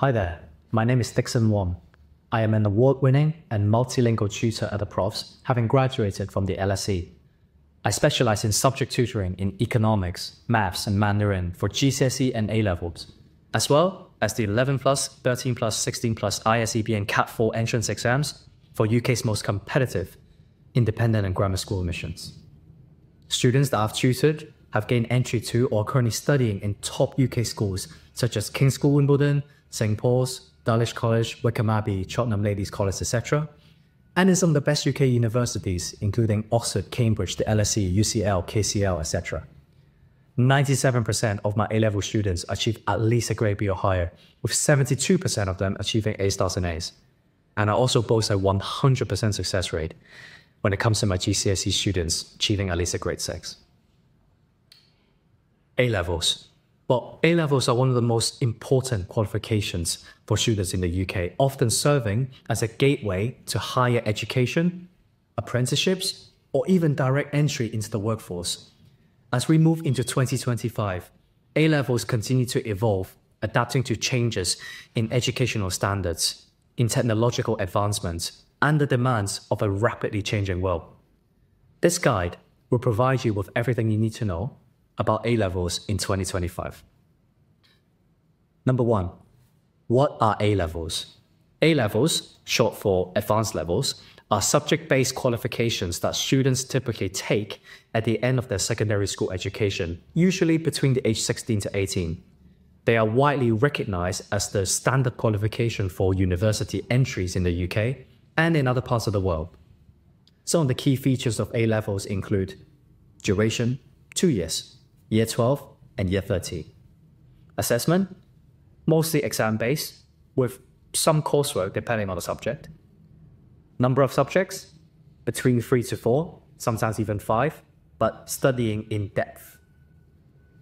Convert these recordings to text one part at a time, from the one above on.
Hi there, my name is Dickson Wong. I am an award winning and multilingual tutor at the Profs, having graduated from the LSE. I specialize in subject tutoring in economics, maths, and Mandarin for GCSE and A levels, as well as the 11 plus, 13 plus, 16 plus ISEB and CAT 4 entrance exams for UK's most competitive independent and grammar school admissions. Students that I've tutored have gained entry to or are currently studying in top UK schools such as King's School Wimbledon, St Paul's, Dulwich College, Wycombe Abbey, Cheltenham Ladies College, etc., and in some of the best UK universities, including Oxford, Cambridge, the LSE, UCL, KCL, etc. 97% of my A-level students achieve at least a grade B or higher, with 72% of them achieving A stars and A's. And I also boast a 100% success rate when it comes to my GCSE students achieving at least a grade 6. A Well, A levels are one of the most important qualifications for students in the UK, often serving as a gateway to higher education, apprenticeships, or even direct entry into the workforce. As we move into 2025, A levels continue to evolve, adapting to changes in educational standards, in technological advancements, and the demands of a rapidly changing world. This guide will provide you with everything you need to know about A levels in 2025. Number one, what are A levels? A levels, short for advanced levels, are subject based qualifications that students typically take at the end of their secondary school education, usually between the age 16 to 18. They are widely recognized as the standard qualification for university entries in the UK and in other parts of the world. Some of the key features of A levels include duration, two years, year 12, and year 13. Assessment, mostly exam based, with some coursework depending on the subject. Number of subjects, between three to four, sometimes even five, but studying in depth.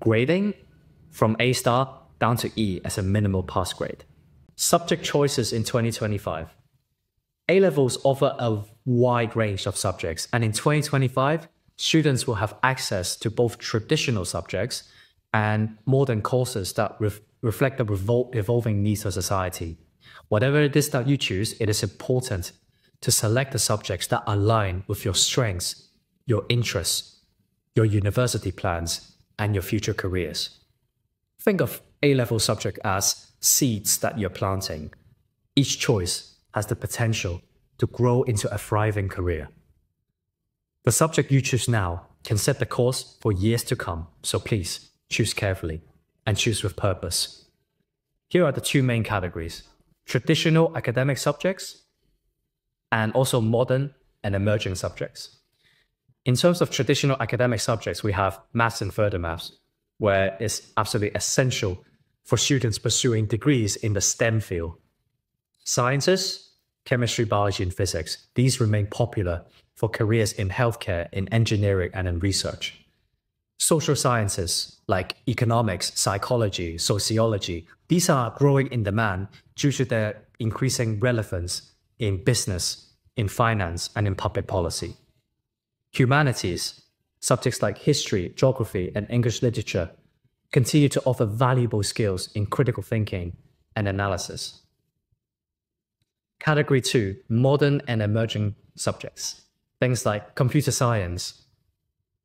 Grading, from A star down to E as a minimal pass grade. Subject choices in 2025. A levels offer a wide range of subjects, and in 2025, students will have access to both traditional subjects and modern courses that ref reflect the evolving needs of society. Whatever it is that you choose, it is important to select the subjects that align with your strengths, your interests, your university plans, and your future careers. Think of A level subject as seeds that you're planting. Each choice has the potential to grow into a thriving career. The subject you choose now can set the course for years to come, so please choose carefully and choose with purpose. Here are the two main categories traditional academic subjects and also modern and emerging subjects. In terms of traditional academic subjects, we have maths and further maths, where it's absolutely essential for students pursuing degrees in the STEM field. Sciences, chemistry, biology, and physics, these remain popular for careers in healthcare, in engineering, and in research. Social sciences like economics, psychology, sociology, these are growing in demand due to their increasing relevance in business, in finance, and in public policy. Humanities, subjects like history, geography, and English literature, continue to offer valuable skills in critical thinking and analysis. Category 2 Modern and Emerging Subjects. Things like computer science.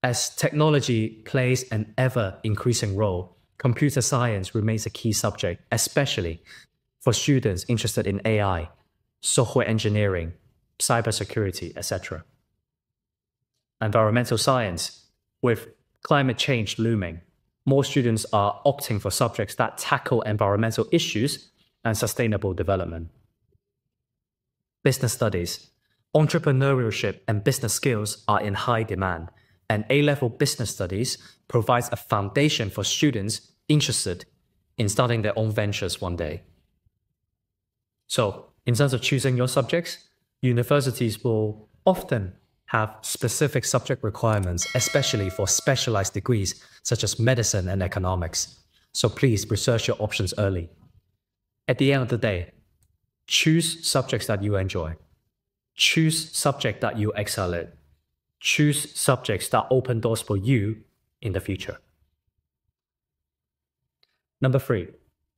As technology plays an ever increasing role, computer science remains a key subject, especially for students interested in AI, software engineering, cybersecurity, etc. Environmental science. With climate change looming, more students are opting for subjects that tackle environmental issues and sustainable development. Business studies. Entrepreneurship and business skills are in high demand, and A level business studies provides a foundation for students interested in starting their own ventures one day. So, in terms of choosing your subjects, universities will often have specific subject requirements, especially for specialized degrees such as medicine and economics. So please research your options early. At the end of the day, choose subjects that you enjoy. Choose subjects that you excel at. Choose subjects that open doors for you in the future. Number three,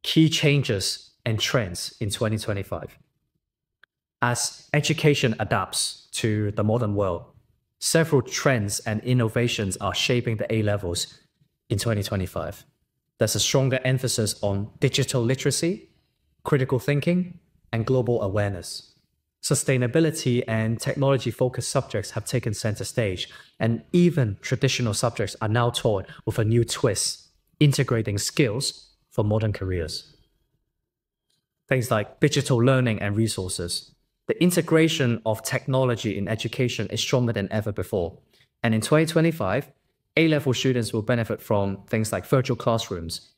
key changes and trends in 2025. As education adapts to the modern world, several trends and innovations are shaping the A levels in 2025. There's a stronger emphasis on digital literacy, critical thinking, and global awareness. Sustainability and technology focused subjects have taken center stage, and even traditional subjects are now taught with a new twist, integrating skills for modern careers. Things like digital learning and resources, the integration of technology in education is stronger than ever before. And in 2025, A-level students will benefit from things like virtual classrooms.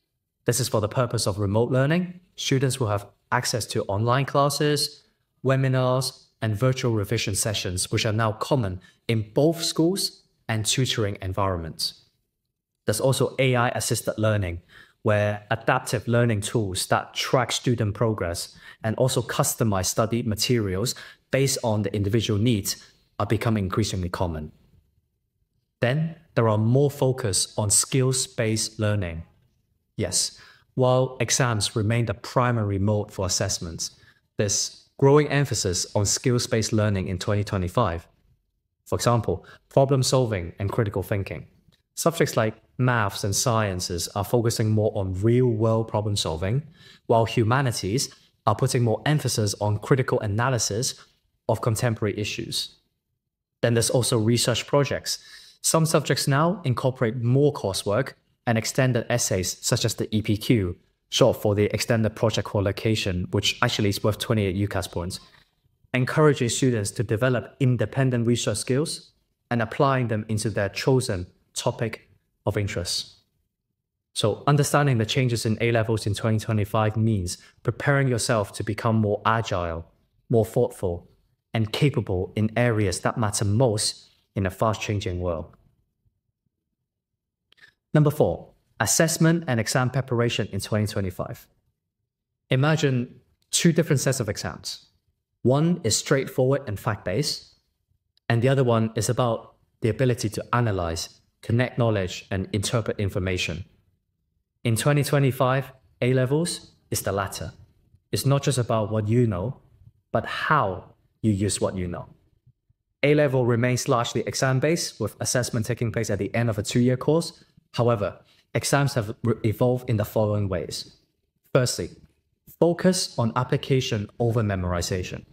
This is for the purpose of remote learning. Students will have access to online classes, webinars, and virtual revision sessions, which are now common in both schools and tutoring environments. There's also AI-assisted learning, where adaptive learning tools that track student progress and also customize study materials based on the individual needs are becoming increasingly common. Then there are more focus on skills-based learning. Yes, while exams remain the primary mode for assessments, there's growing emphasis on skills-based learning in 2025. For example, problem solving and critical thinking. Subjects like maths and sciences are focusing more on real world problem solving, while humanities are putting more emphasis on critical analysis of contemporary issues. Then there's also research projects. Some subjects now incorporate more coursework and extended essays, such as the EPQ, short for the Extended Project Qualification, which actually is worth 28 UCAS points, encouraging students to develop independent research skills and applying them into their chosen topic of interest. So understanding the changes in A levels in 2025 means preparing yourself to become more agile, more thoughtful, and capable in areas that matter most in a fast changing world. Number four, assessment and exam preparation in 2025. Imagine two different sets of exams. One is straightforward and fact based, and the other one is about the ability to analyze connect knowledge, and interpret information. In 2025, A levels is the latter. It's not just about what you know, but how you use what you know. A level remains largely exam based, with assessment taking place at the end of a two year course. However, exams have evolved in the following ways. Firstly, focus on application over memorization.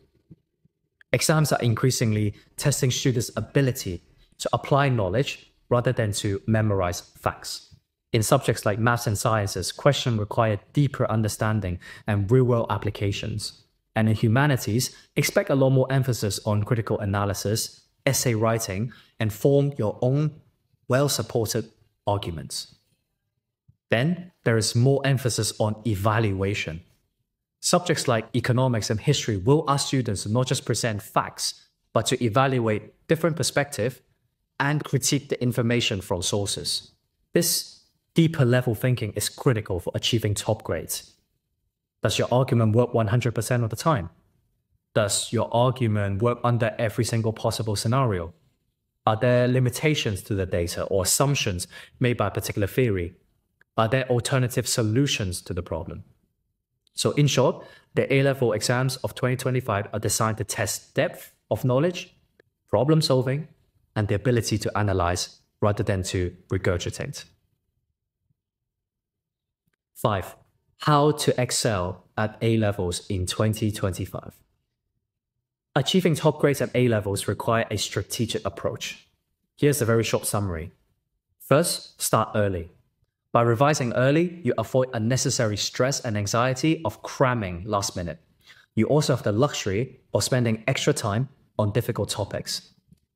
Exams are increasingly testing students' ability to apply knowledge rather than to memorize facts. In subjects like maths and sciences, questions require deeper understanding and real-world applications. And in humanities, expect a lot more emphasis on critical analysis, essay writing, and form your own well-supported arguments. Then there is more emphasis on evaluation. Subjects like economics and history will ask students to not just present facts, but to evaluate different perspectives and critique the information from sources. This deeper level thinking is critical for achieving top grades. Does your argument work 100% of the time? Does your argument work under every single possible scenario? Are there limitations to the data or assumptions made by a particular theory? Are there alternative solutions to the problem? So in short, the A-level exams of 2025 are designed to test depth of knowledge, problem solving, and the ability to analyze rather than to regurgitate. Five, how to excel at A levels in 2025. Achieving top grades at A levels require a strategic approach. Here's a very short summary. First, start early. By revising early, you avoid unnecessary stress and anxiety of cramming last minute. You also have the luxury of spending extra time on difficult topics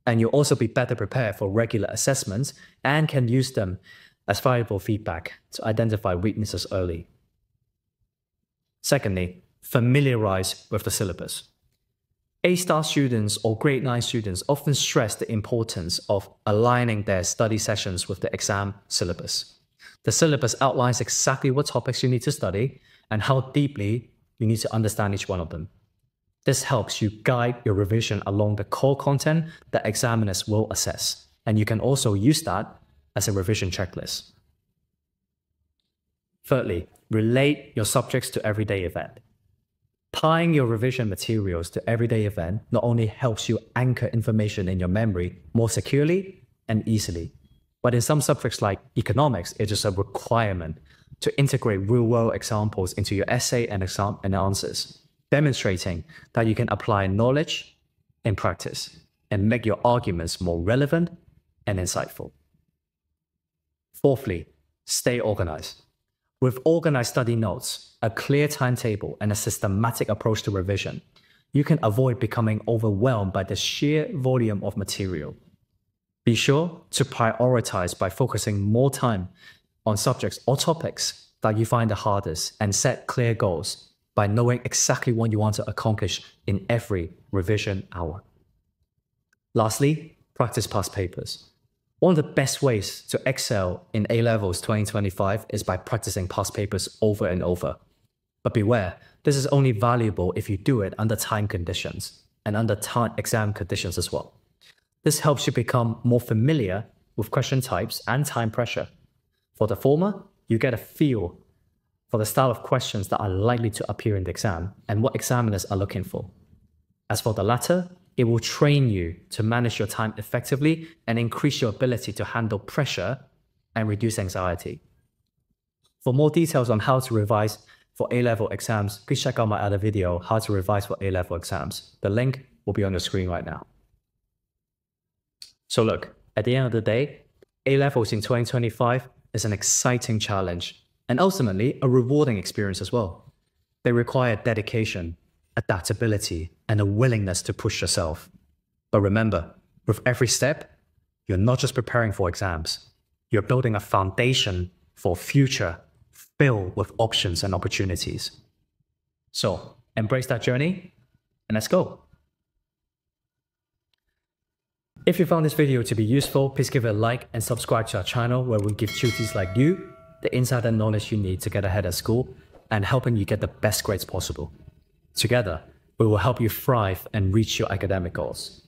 and you'll also be better prepared for regular assessments and can use them as valuable feedback to identify weaknesses early. Secondly, familiarize with the syllabus. A-star students or grade 9 students often stress the importance of aligning their study sessions with the exam syllabus. The syllabus outlines exactly what topics you need to study and how deeply you need to understand each one of them. This helps you guide your revision along the core content that examiners will assess, and you can also use that as a revision checklist. Thirdly, relate your subjects to everyday event. Tying your revision materials to everyday event not only helps you anchor information in your memory more securely and easily, but in some subjects like economics, it is a requirement to integrate real-world examples into your essay and exam and answers, demonstrating that you can apply knowledge in practice and make your arguments more relevant and insightful. Fourthly, stay organized. With organized study notes, a clear timetable, and a systematic approach to revision, you can avoid becoming overwhelmed by the sheer volume of material. Be sure to prioritize by focusing more time on subjects or topics that you find the hardest and set clear goals by knowing exactly what you want to accomplish in every revision hour. Lastly, practice past papers. One of the best ways to excel in A levels 2025 is by practicing past papers over and over. But beware, this is only valuable if you do it under time conditions and under time exam conditions as well. This helps you become more familiar with question types and time pressure. For the former, you get a feel for the style of questions that are likely to appear in the exam and what examiners are looking for. As for the latter, it will train you to manage your time effectively and increase your ability to handle pressure and reduce anxiety. For more details on how to revise for A-level exams, please check out my other video, How to Revise for A-level exams. The link will be on the screen right now. So look, at the end of the day, A-levels in 2025 is an exciting challenge and ultimately a rewarding experience as well. They require dedication, adaptability, and a willingness to push yourself. But remember, with every step, you're not just preparing for exams, you're building a foundation for a future filled with options and opportunities. So embrace that journey and let's go. If you found this video to be useful, please give it a like and subscribe to our channel where we give tutors like you the insight and knowledge you need to get ahead at school and helping you get the best grades possible. Together, we will help you thrive and reach your academic goals.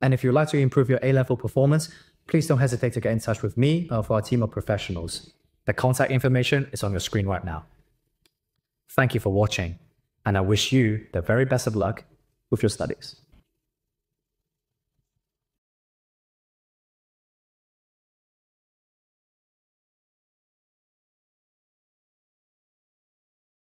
And if you'd like to improve your A-level performance, please don't hesitate to get in touch with me or our team of professionals. The contact information is on your screen right now. Thank you for watching, and I wish you the very best of luck with your studies.